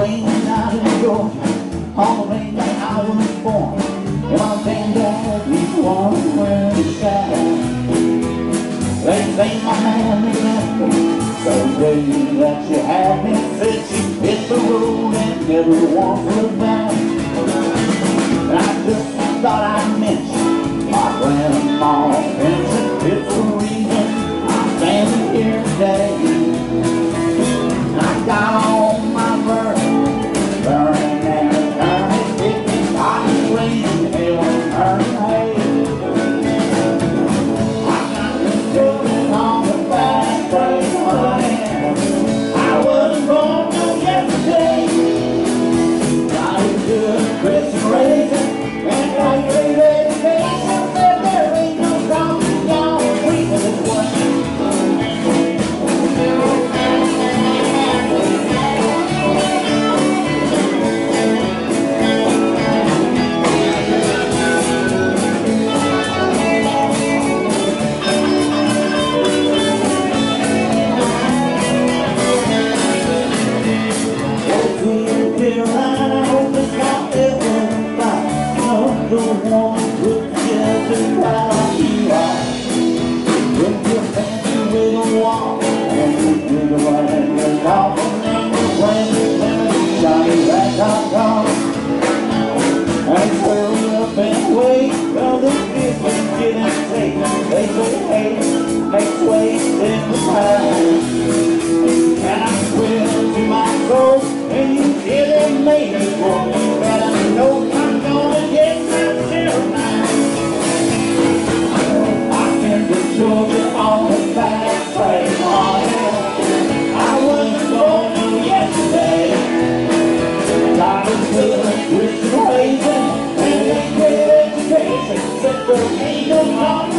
rain out in Georgia, on the rain that I was born. And I'll stand up if you want. They say my hand is empty, the way that you have me fits you hit the road and never walk the back. The one put together like you are. With your fancy wiggle walk and you right and then you play with them Johnny that dot Christian raising and education, but there ain't no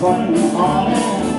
train, honey.